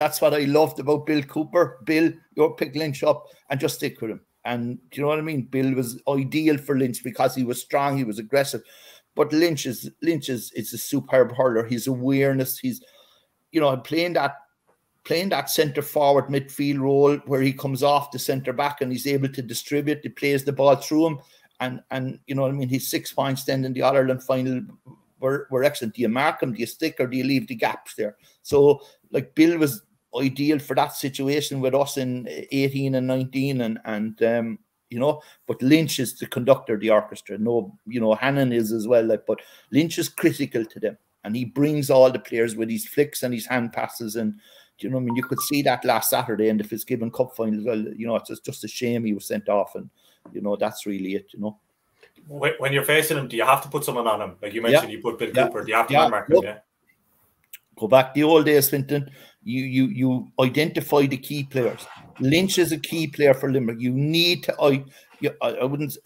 that's what I loved about Bill Cooper. Bill, you pick Lynch up and just stick with him. And do you know what I mean? Bill was ideal for Lynch because he was strong, he was aggressive. But Lynch is Lynch is, is a superb hurler. His awareness, he's you know playing that playing that centre forward midfield role where he comes off the centre back and he's able to distribute. He plays the ball through him, and and you know what I mean. He's six points then in the Ireland final were, were excellent. Do you mark him? Do you stick or do you leave the gaps there? So like Bill was ideal for that situation with us in 18 and 19 and and um you know but lynch is the conductor of the orchestra no you know hannon is as well like but lynch is critical to them and he brings all the players with his flicks and his hand passes and you know I mean you could see that last Saturday in the Fitzgibbon Cup final well you know it's just a shame he was sent off and you know that's really it you know when you're facing him do you have to put someone on him like you mentioned yeah. you put Bill yeah. Cooper do you have to yeah. mark him yeah Go back the old days, Fintan. You you you identify the key players. Lynch is a key player for Limerick. You need to I you, I, I wouldn't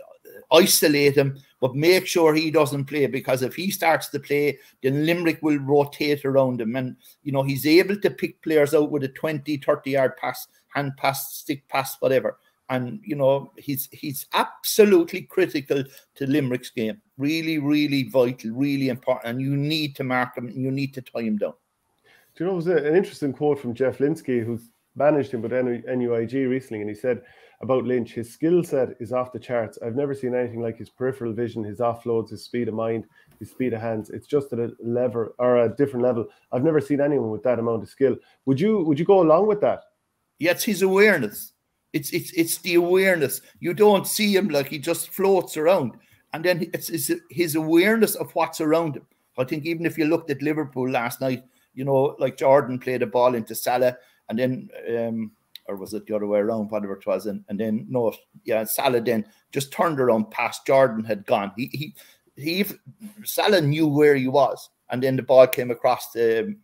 isolate him, but make sure he doesn't play because if he starts to play, then Limerick will rotate around him. And, you know, he's able to pick players out with a 20, 30 yard pass, hand pass, stick pass, whatever. And, you know, he's he's absolutely critical to Limerick's game. Really, really vital, really important. And you need to mark him and you need to tie him down. Do you know, it was an interesting quote from Jeff Lynskey, who's managed him with NUIG recently, and he said about Lynch, his skill set is off the charts. I've never seen anything like his peripheral vision, his offloads, his speed of mind, his speed of hands. It's just at a level or a different level. I've never seen anyone with that amount of skill. Would you would you go along with that? It's his awareness. It's it's it's the awareness. You don't see him like he just floats around, and then it's, it's his awareness of what's around him. I think even if you looked at Liverpool last night, you know, like Jordan played a ball into Salah, and then, um, or was it the other way around, whatever it was, and, and then no, yeah, Salah then just turned around past Jordan had gone. He he he Salah knew where he was, and then the ball came across the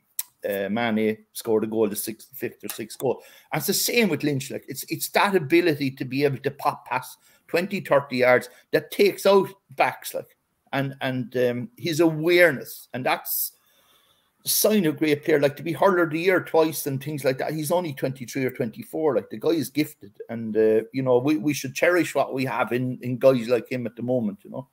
uh, Mane scored a goal, the sixth, fifth or sixth goal. And it's the same with Lynch. Like it's it's that ability to be able to pop past 20, 30 yards that takes out backs like and and um, his awareness, and that's sign a great player, like to be hurler of the year twice and things like that. He's only 23 or 24. Like the guy is gifted. And, uh, you know, we, we should cherish what we have in, in guys like him at the moment, you know.